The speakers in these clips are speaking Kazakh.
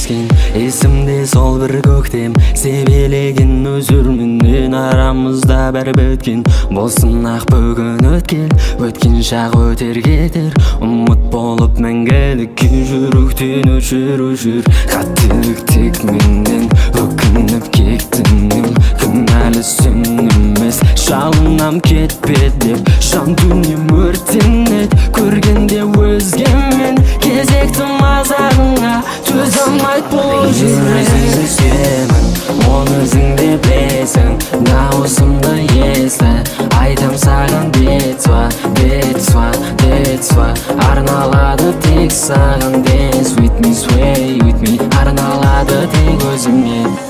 тап салқын самал ескен есімде сол бір көктем себелеген нөсерменен арамызда бәрі өткен болсын ақ бүгін өткен өткен шақ өтер кетер ұмыт болып мәңгілік жүректен өшір өшір қателік тек менен өкініп кеттің кінәлі сен жалынам кетпе деп жан дүнием өртенеді. Көргенде өзгемен кезекті мазағыңа төзе алмайды бұл жүрек сүйемін оны өзің де білесің дауысымды есті айтам саған детства детства детства арналады тек саған dance with me sway with me. Арналады тек өзіңе.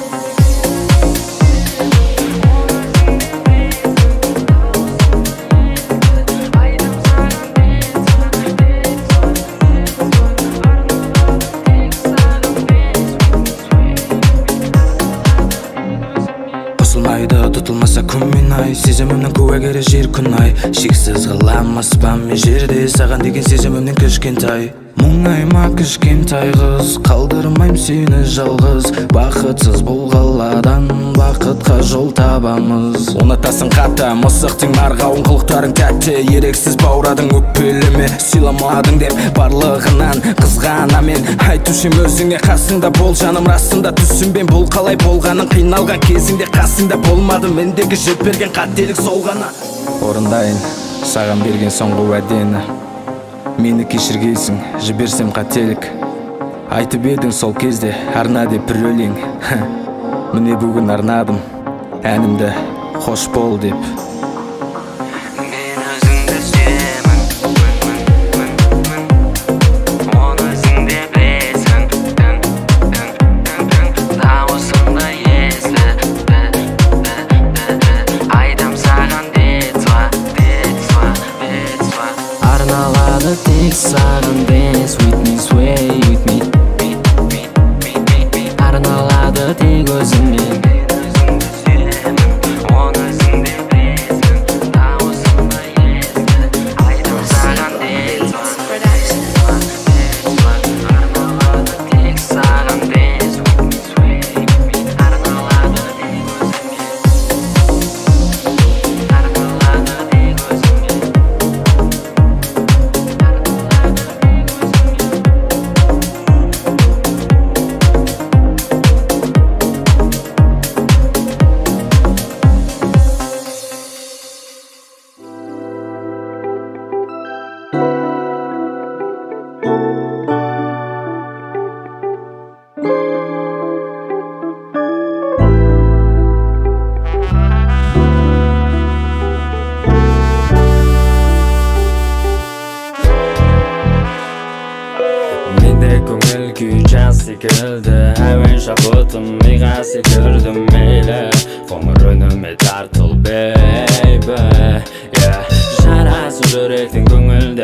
Кішкентай мұңайма кішкентай қыз қалдырмайм сені жалғыз. Бақытсыз бұл қаладан бақытқа жол табамыз. Ұнатасың қата мысықтың марғауын қылықтарың тәтті. Ерексіз бауырадың өкпелеме сыйламадың деп барлығынан қызғанамын айтушы едім өзіңе қасыңда бол жаным расында. Түсінбен бұл қалай болғанын қиналған кезіңде қасыңда болмады мендегі жіберген қателік сол ғана. Орындайын саған берген соңғы уәдені. Мені кешіргейсің жіберсем қателік. Айтып едің сол кезде арна деп бір өлең міне бүгін арнадым. Әнімді қош бол деп.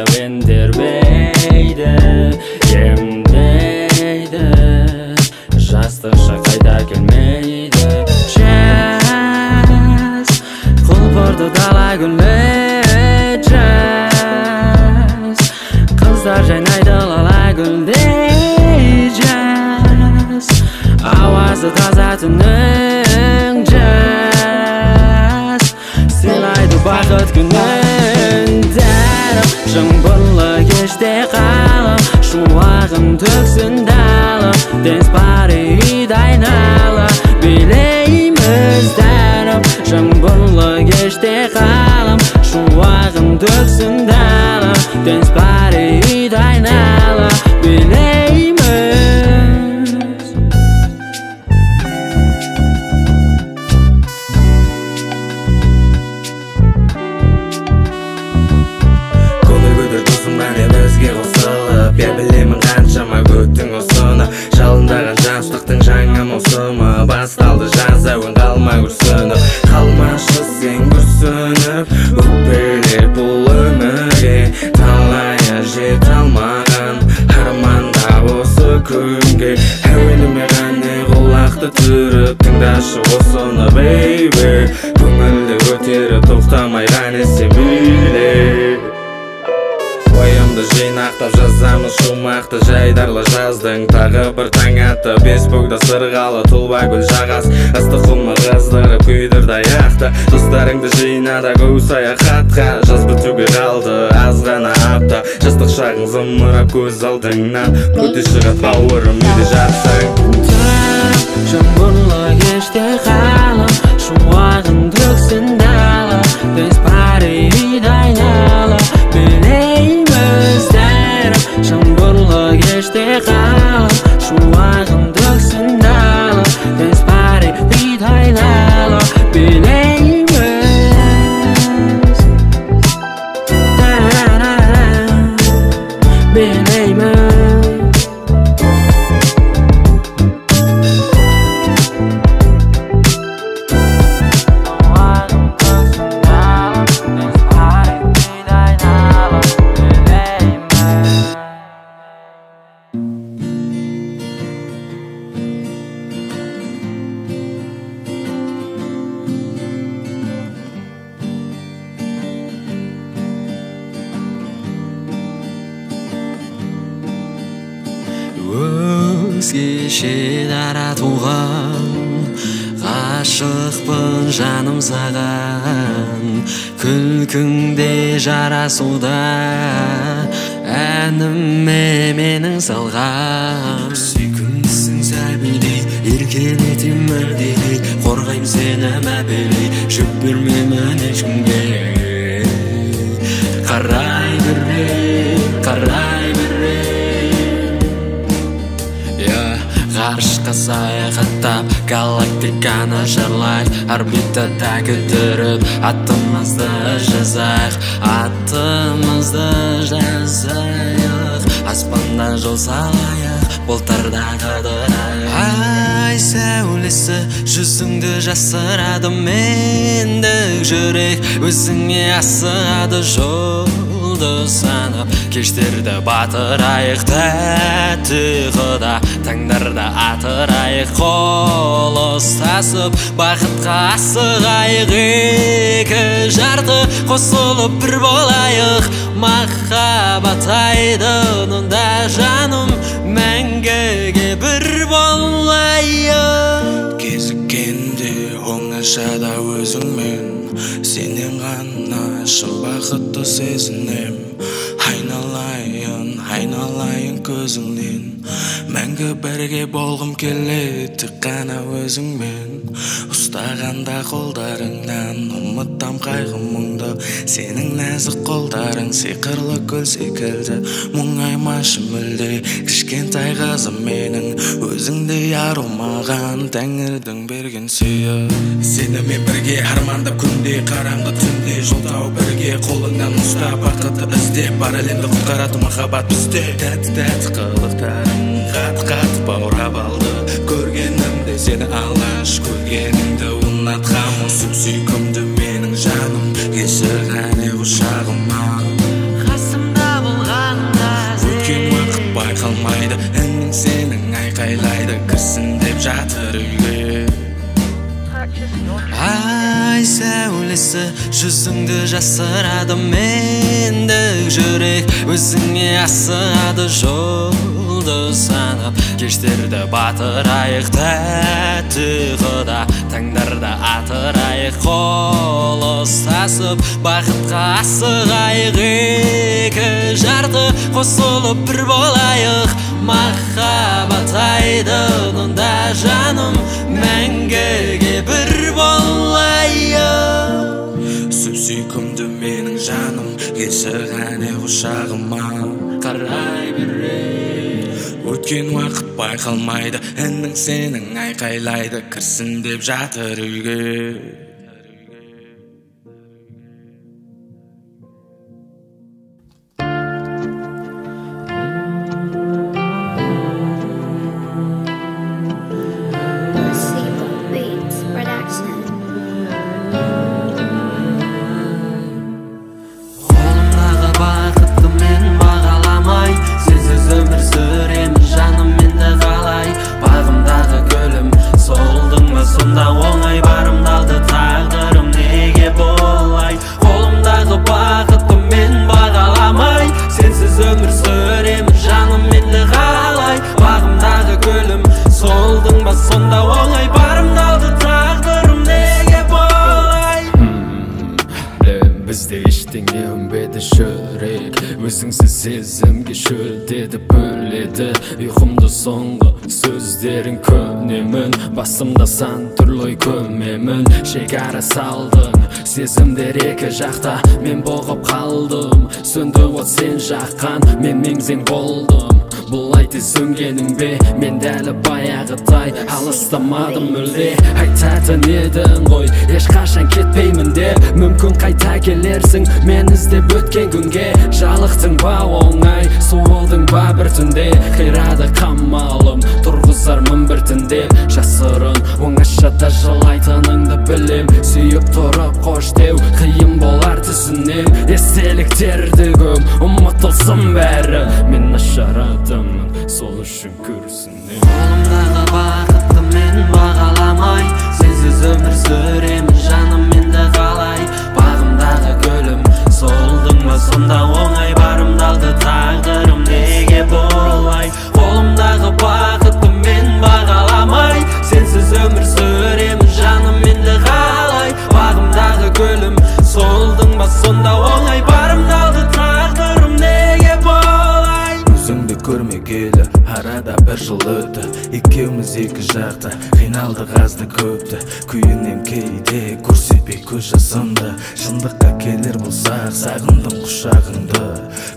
de. Достарыңды жина да қу саяхатқа. Жаз бітуге қалды аз ғана апта. Жастық шағың зымырап көз алдыңнан. Өте шығады бауырым үйде жатсаң жаңбырлы кеште қалам шуағын төксін дала. Біз пари үйді айнала билейміз дәрім жаңбырлы кеште қалам шуағын өзгеше дара туған ғашықпын жаным саған күлкіңде жарасуда әніме менің салған сүйкімдісің сәбидей еркелетем мәлдей қорғаймын сені мәпелей жүк бермеймін ешкімге қарай бере қарай ғарышқа саяхаттап галактиканы жырлайық орбитада көтеріп атымызды жазайық атымызды жазайық аспанда жол салайық бұлттарда ай сәулесі жүзіңді жасырады мендік жүрек өзіңе асығады жолды санап кештерді батырайық тәтті құда таңдарда атырайық қол ұстасып бақытқа асығайық екі жарты қосылып бір болайық махаббат айдынында жаным мәңгіге бір болайық кезіккенде оңашада өзіңмен сенен ғана шын бақытты сезінем. Айналайын айналайын көзіңнен мәңгі бірге болғым келеді тек қана өзіңмен. Ұстағанда қолдарыңнан ұмытам қайғы мұңды сенің нәзік қолдарың сиқырлы гүл секілді. Мұңаймашы мүлде кішкентай қызым менің. Өзіңдей ару маған тәңірдің берген сыйы сенімен бірге армандап күнде қараңғы түнде. Жол тауып бірге қолыңнан ұстап бақытты іздеп. Бар әлемді құтқаратын махаббат бізде. Тәтті тәтті қылықтарың қатты қатты баурап алды. Көргенімде сені алғаш көргеніңді ұнатқанмын сүп сүйкімді менің жаным келші қане құшағыма қасымда болғанда өткен уақыт байқалмайды үнің сенің айқайлайды. Кірсін деп жатыр үйге ай сәулесі жүзіңді жасырады мендік жүрек. Өзіңе асығады жолды санап кештерді батырайық тәтті құда таңдарда атырайық қол ұстасып бақытқа асығайық екі жарты қосылып бір болайық. Махаббат айдынында жаным мәңгіге бір болайық. Сүп сүйкімді менің жаным келші қане құшағыма қарай бере. Өткен уақыт байқалмайды. Үнің сенің айқайлайды. Кірсін деп жатыр үйге. Сан түрлі көмемін шекара салдың сезімдер екі жақта мен бұғып қалдым сөнді от сен жаққан мен меңзең болдым бұлай тез сөнгенің бе мен дәл баяғыдай алыстамадым мүлде айтатын едің ғой ешқашан кетпеймін деп мүмкін қайта келерсің мен іздеп өткен күнге жалықтың ба оңай суылдың ба бір түнде қирады қамалым тұрғызармын жасырын оңашада жылайтыныңды білем сүйіп тұрып қош деу қиын болар түсінем естеліктерді көп ұмытылсын бәрі. Мен нашар адаммын сол үшін күрсінемін қолымдағы бақытты мен кейде көрсетпей көз жасымды. Шындыққа келер болсақ сағындым құшағыңды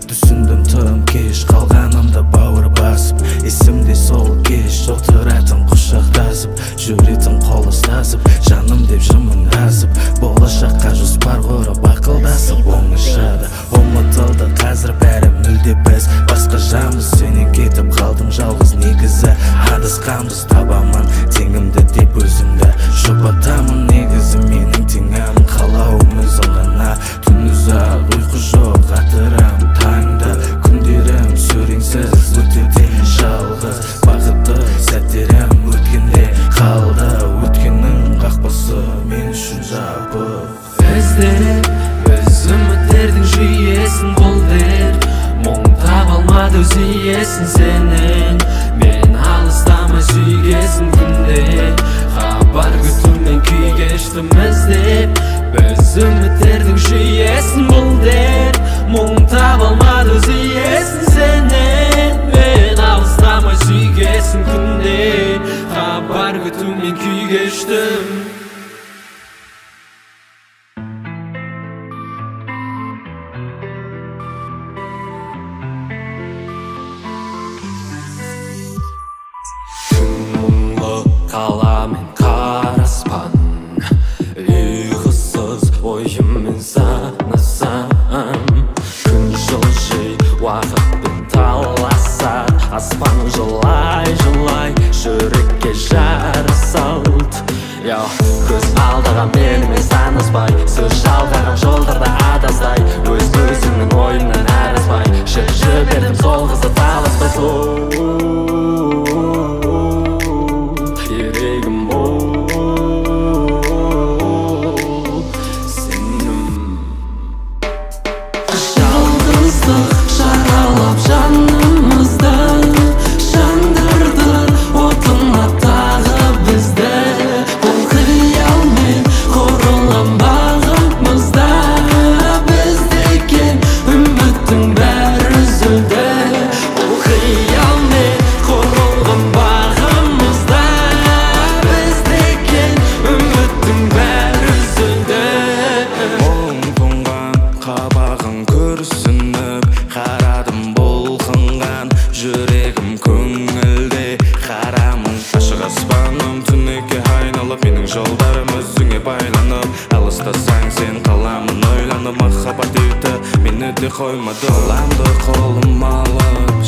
түсіндім тым кеш қалғанымда бауыр басып есімде сол кеш отыратын құшақтасып жүретін қол ұстасып жаным деп жымыңдасып болашаққа жоспар құрып ақылдасып оңашада. Ұмытылды қазір бәрі мүлде біз басқа жанбыз сенен кетіп қалдым жалғыз негізі. Адасқанбыз табамын теңімді деп өзімді. Жұбатамын негізі менің теңім. Қалауым ғана түн ұзақ ұйқы жоқ атырам жолдарым өзіңе байланып алыстасаң сен қаламын ойланып махаббат деуді мен өте қоймады. Қаламды қолыма алып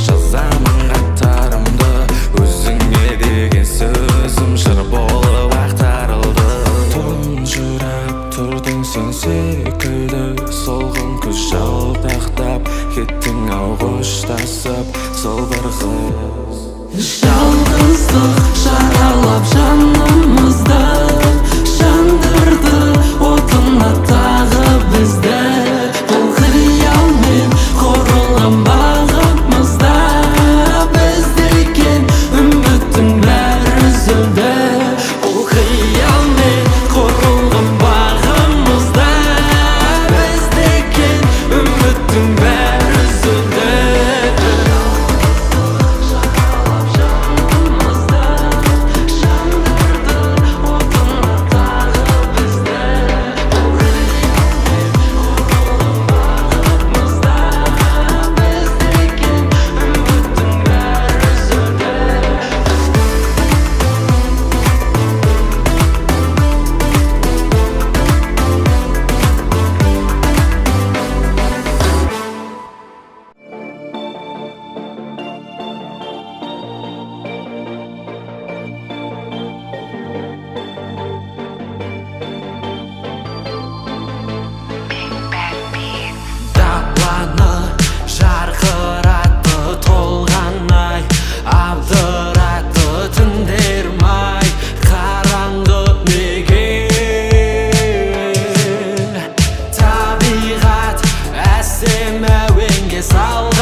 табиғат әсем әуенге салған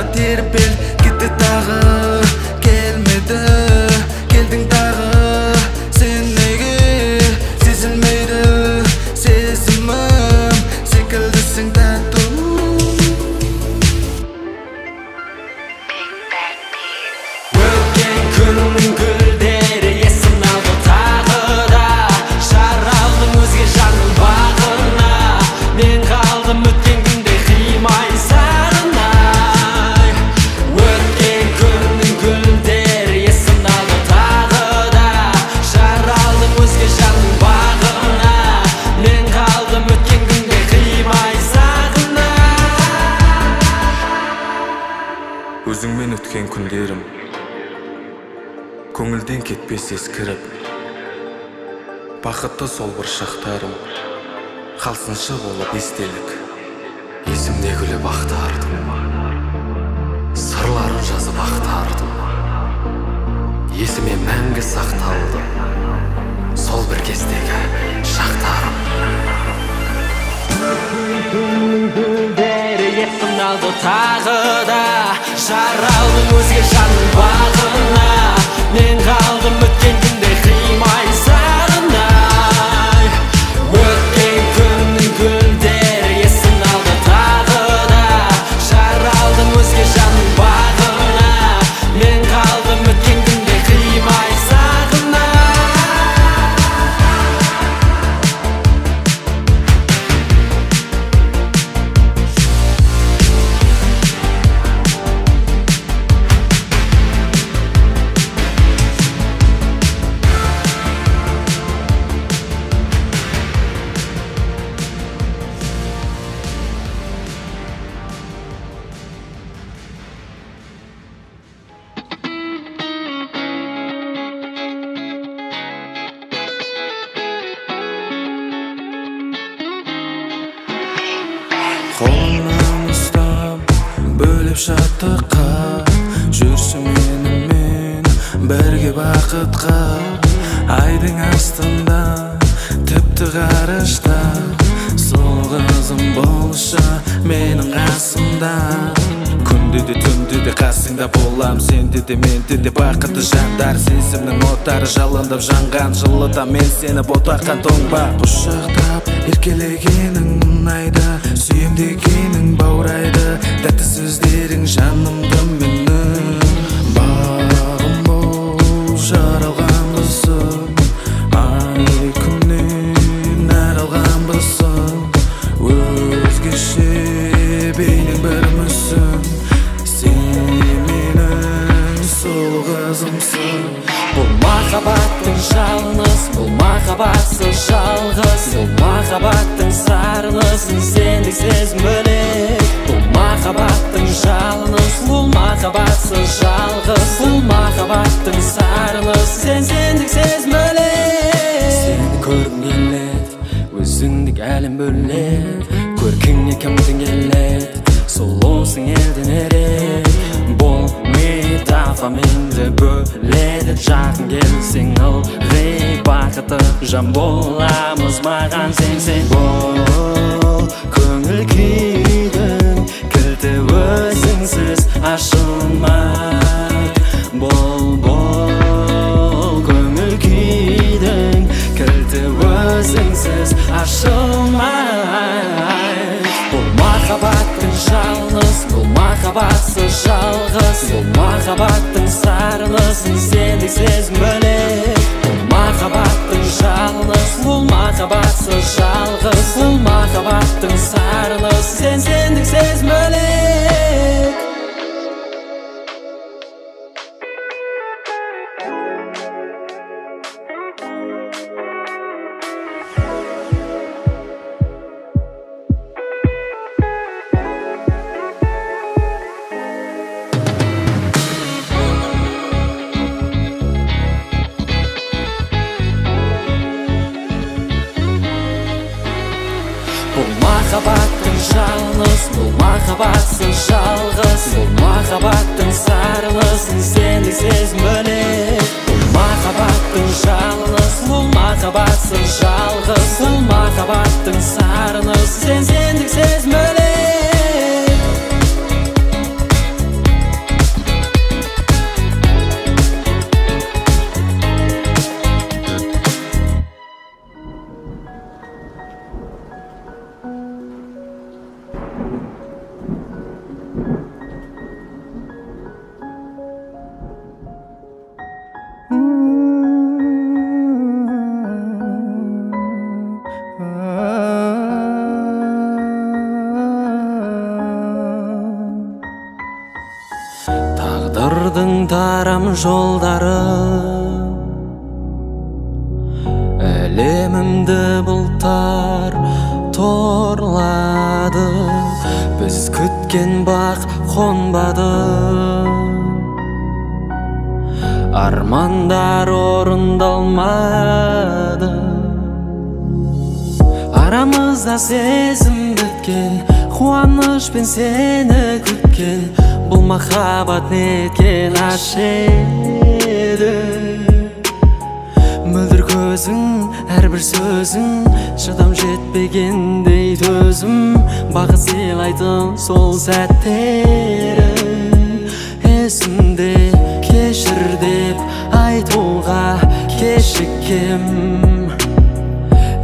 latir bil Gitti өткен күндерім көңілден кетпес ескіріп бақытты сол бір шақтарым қалсыншы болып естелік есімде күліп ақтардым сырларын жазып ақтардым есіме мәңгі сақталды сол бір кездегі шақтарым гүлдері есін алды тағы да жаралдым өзге жанның бағына мен қалдым. Де қасыңда болам. Сенде де менде де бақытты жандар. Сезімнің оттары жалындап жанған жылыта мен сені ботаққан тоңба құшақтап еркелегенің ұнайды сүйем дегенің баурайды. Тәтті сөздерің жанымды менің жалыныз бұл махаббатсыз жалғыз. Бұл махаббаттың сарынысын сендік сезім бөлек бұл махаббаттың жалыныз бұл махаббатсыз жалғыз. Бұл махаббаттың сарынысы сен сендік сезім бөлек сені көргім келеді өзіңдік әлем бөледі көркіңе кімдің келеді сұлусың елден ерек. Бұл метаформенді бөледі жақын келсең ылғи бақытты жан боламыз маған сенсең бұл көңіл күйдің кілті өзіңсіз ашылмайды бұл бұл көңіл күйдің кілті өзіңсіз ашылмайды махаббатсыз жалғыз бұл махаббаттың сарынысын сендік сезім бөлек бұл махаббаттың жалғыз бұл махаббатсыз жалғыз бұл махаббаттың сарынысы сен сендік сезім бөлек жолдары. Әлемімді бұлттар торлады. Біз күткен бақ қонбады. Армандар орындалмады. Арамызда сезім біткен қуаныш пен сені күткен. Бұл махаббат неткен. Шыдам жетпегендей төзім бақыт сыйлайтын сол сәттері. Есімде кешір деп айтуға кешіккем.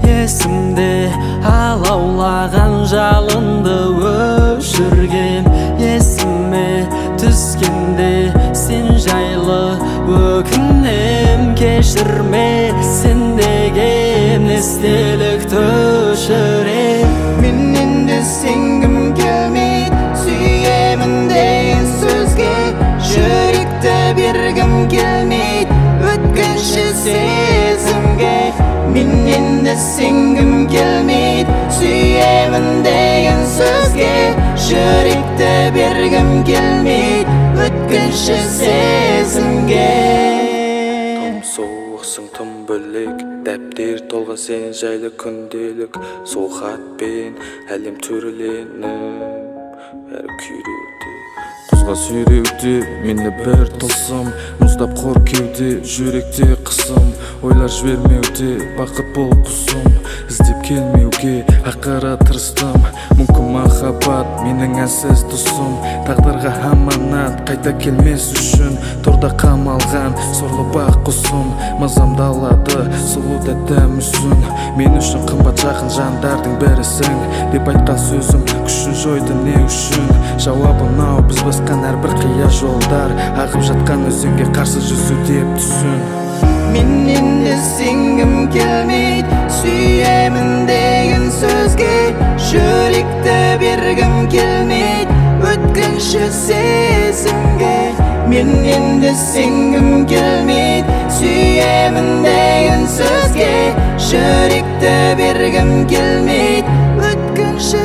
Есімде алаулаған жалынды өшіргем. Есіме түскенде сен жайлы өкінем. Кешірме сен деген естелікті өшірем мен енді сенгім келмейді сүйемін деген сөзге жүректі бергім келмейді өткінші сезімге мен енді сенгім келмейді сүйемін деген сөзге жүректі бергім келмейді өткінші сезімге суықсың тым бөлек дәптер толған сен жайлы күнделік сол хатпен әлем түрленіп бәрі күйреуде құзға сүйреуде мені бір тылсым. Мұздап қор кеуде жүректе қысым. Ойлар жібермеуде бақыт бол құсым. Іздеп келмеуге ақыры тырыстым. Мүмкін махаббат менің әлсіз тұсым. Тағдырға аманат қайта келмес үшін торда қамалған сорлы бақ құсым. Мазамды алады сұлу тәтті мүсін мен үшін қымбат жақын жандардың бірісің деп айтқан сөзім күшін жойды не үшін? Жауабын ау біз басқан әрбір қия жолдар ағып жатқан өзенге қарсы жүзу деп түсін. Мен енді сенгім келмейді сүйемін деген сөзге жүректі бергім келмейді. Өткінші сезімге мен енді сенгім келмейді сүйемін деген сөзге жүректі бергім келмейді. Өткінші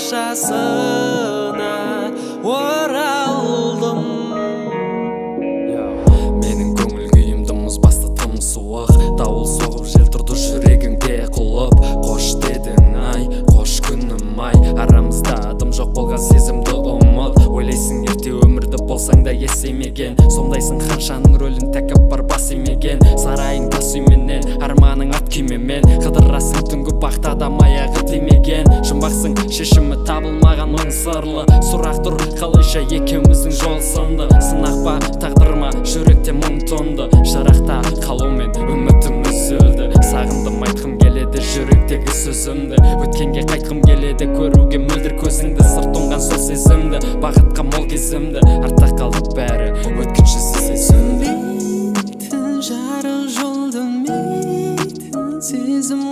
бақшасына оралдым менің көңіл күйім дымыз басты тым суық дауыл соғып жел тұрды жүрегімде құлып қош дедің ай қош күнім ай арамызда адым жоқ болған сезімді болсаң да есеймеген. Сомдайсың ханшаның рөлін тәкаппар бас имеген. Сарайың тас үйменен арманың ат күймемен. Қыдырасың түнгі бақта адам аяғы тимеген. Жұмбақсың шешімі табылмаған он сырлы. Сұрақ тұр қалайша екеуміздің жол сынды? Сынақ па тағдыр ма жүректе мың тұнды жырақта қалумен үмітім үзілді. Сағындым айтқым келеді жүректегі сөзімді. Өткенге қайтқым келеді көруге мөлдір көзіңді. Сыр тоңған сол сезімді бақытқа мол кезімді. Артта қалды бәрі өткінші сөнбейтін жарық жолдамайтын сезім